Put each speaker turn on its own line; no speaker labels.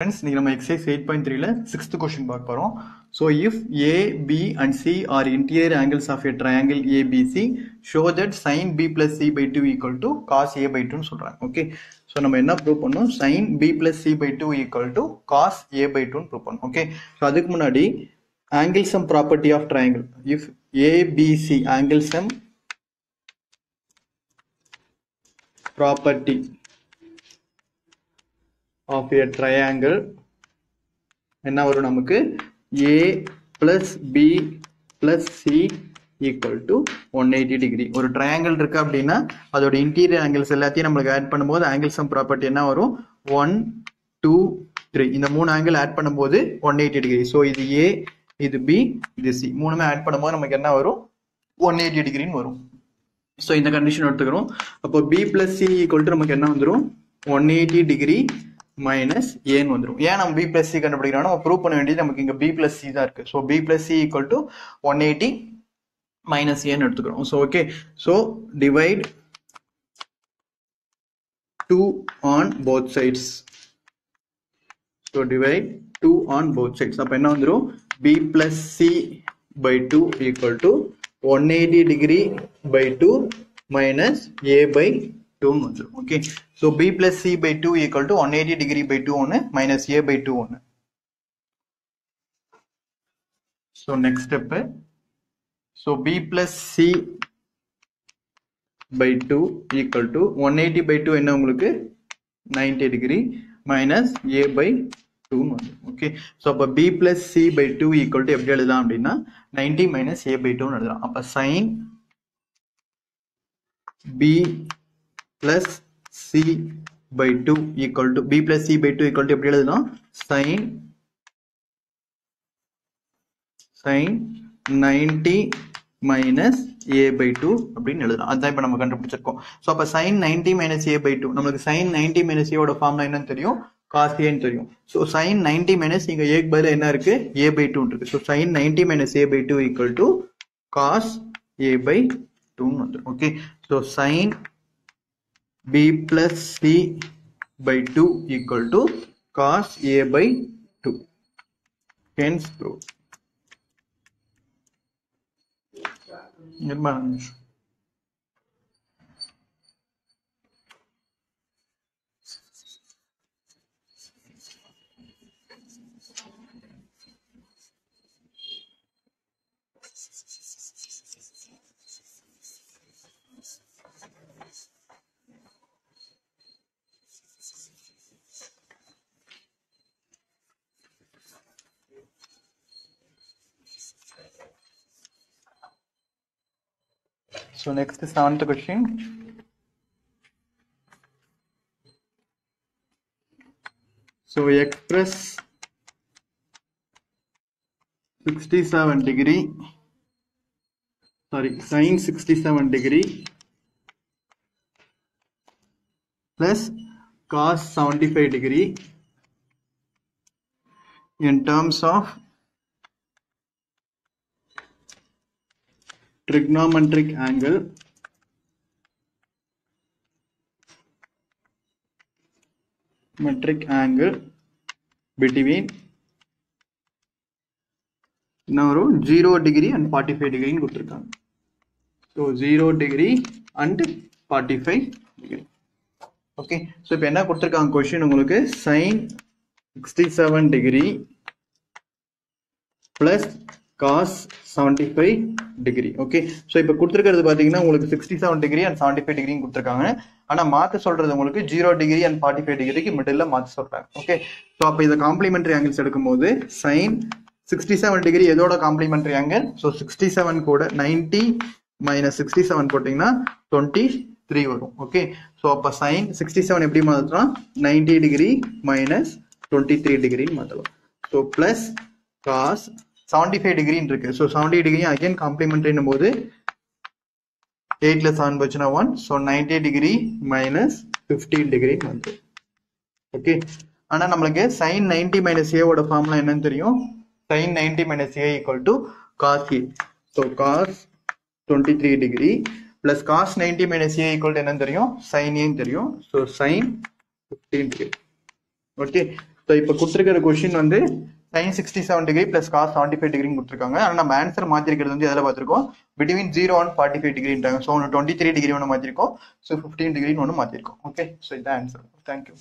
Friends இன்றைக்கி நம்ம exercise eight point த்ரீல சிக்ஸ்த் கொஸ்டின் பார்க்க போகிறோம் so if A B and C are interior angles of a triangle A B C show that sine B plus C by two equal to cos A by டூன்னு சொல்கிறாங்க okay so நம்ம என்ன prove பண்ணோம்? Sine B plus C by two equal to cos A by டூன்னு prove பண்ணோம். Okay so அதுக்கு முன்னாடி angle sum property of triangle if A B C angle sum property of a triangle என்ன வரும் நமக்கு? A plus B plus C equal to one eighty degree ஒரு triangle இருக்கு அப்படின்னா அதோட இன்டீரியர் ஆங்கிள்ஸ் எல்லாத்தையும் நம்மளுக்கு ஆட் பண்ணும்போது ஆங்கிள் ப்ராப்பர்ட்டி என்ன வரும்? ஒன் டூ த்ரீ இந்த மூணு ஆங்கிள் ஆட் பண்ணும்போது ஒன் எயிட்டி டிகிரி ஸோ இது ஏ இது பி இது சி மூணுமே ஆட் பண்ணும்போது நமக்கு என்ன வரும்? ஒன் எயிட்டி டிகிரின்னு வரும். ஸோ இந்த கண்டிஷன் எடுத்துக்கிறோம். அப்போ B plus C equal to நமக்கு என்ன வந்துடும் ஒன் எயிட்டி டிகிரி மைனஸ் ஏன்னு வந்துடும் ஏன் நம்ம பி பிளஸ் சி கண்டுபிடிக்கிறோம் நம்ம ப்ரூவ் பண்ண வேண்டியது நமக்கு இங்கே பி பிளஸ் சி தான் இருக்கு. So B plus C equal to one eighty minus ஏன்னு எடுத்துக்கிறோம். So okay so divide two on both sides so divide two on both sides அப்போ என்ன வந்துடும் B plus C by two equal to one eighty degree by two minus A by டூன்னு வந்துடும் okay so B plus C by two equal to one eighty degree by two ஒன்று minus A by two ஒன்று so next step so B plus C by two equal to one eighty by two என்ன உங்களுக்கு? Ninety degree minus A by டூன்னு வந்துடும் okay so அப்போ B plus C by two equal to எப்படி எழுதலாம் அப்படின்னா ninety minus A by டூன்னு எழுதலாம். அப்போ sine B plus C by two equal to B plus C by two equal to எப்படி எழுதுனா? Sine sine ninety minus A by two அப்படின்னு எழுதலாம் அதுதான் இப்போ நம்ம கண்டுபிடிச்சிருக்கோம். ஸோ அப்போ sine ninety minus A by two நம்மளுக்கு சைன் நைன்டி மைனஸ் ஏவோட ஃபார்ம்ல என்னன்னு தெரியும்? காஸ் ஏன்னு தெரியும். ஸோ சைன் நைன்டி மைனஸ் இங்கே ஏக்கு பதில் என்ன இருக்கு? ஏ பை டூ இருக்கு. So sine ninety minus A by two equal to cos A by டூன்னு வந்துடும் okay so sine b plus c by 2 equal to cos a by 2 hence proof. Good So next is seventh question. So express 67 degree, sorry, sine 67 degree. Plus cos 75 degree. In terms of trigonometric angle. Metric angle between என்ன வரும்? Zero degree and forty five டிகிரின்னு கொடுத்துருக்காங்க. So zero degree and forty five degree okay so இப்போ என்ன கொடுத்துருக்காங்க question உங்களுக்கு? Sine sixty seven degree plus cos seventy five degree okay so இப்போ கொடுத்துருக்கிறது பார்த்தீங்கன்னா உங்களுக்கு sixty seven degree and seventy five டிகிரின்னு கொடுத்துருக்காங்க. ஆனால் மாற்ற சொல்கிறது உங்களுக்கு zero degree and forty five டிகிரிக்கு மிடில் மாற்ற சொல்கிறாங்க ஓகே ஸோ அப்போ இதை காம்ப்ளிமெண்ட்ரி ஆங்கிள்ஸ் எடுக்கும்போது சைன் சிக்ஸ்டி செவன் டிகிரி எதோட complementary angle so sixty seven கூட நைன்டி மைனஸ் சிக்ஸ்டி செவன் போட்டிங்கன்னா டுவெண்ட்டி த்ரீ வரும். ஓகே ஸோ அப்போ சைன் சிக்ஸ்டி செவன் எப்படி மாற்றலாம் ninety degree minus twenty three டிகிரின்னு மாற்றலாம் so plus cos seventy five டிகிரின்னு இருக்கு ஸோ செவன்டி டிகிரி அகைன் காம்ப்ளிமெண்ட்ரின்னும் போது எயிட்ல செவன் போச்சுன்னா one so ninety degree minus fifteen degree வந்து. ஓகே ஆனால் நம்மளுக்கு சைன் நைன்டி மைனஸ் ஏவோட ஃபார்ம்லாம் என்னன்னு தெரியும்? Sine ninety minus A equal to cos A so cos twenty three degree plus cos ninety minus A equal to என்னன்னு தெரியும்? Sine ஏன்னு தெரியும். So sine fifteen degree okay so இப்போ கொடுத்துருக்கிற கொஷின் வந்து sine sixty seven degree plus cos seventy five degree கொடுத்துருக்காங்க. ஆனால் நம்ம ஆன்சர் மாற்றிருக்கிறது வந்து எதில் பார்த்துருக்கோம்? Between zero and forty five டிகிரின்றாங்க so ஒன்று டுவெண்ட்டி த்ரீ டிகிரி ஒன்று மாற்றிருக்கோம் ஸோ ஃபிஃப்டீன் டிகிரின்னு ஒன்று மாற்றிருக்கோம் ஓகே ஸோ இதான் ஆன்சர் தேங்க்யூ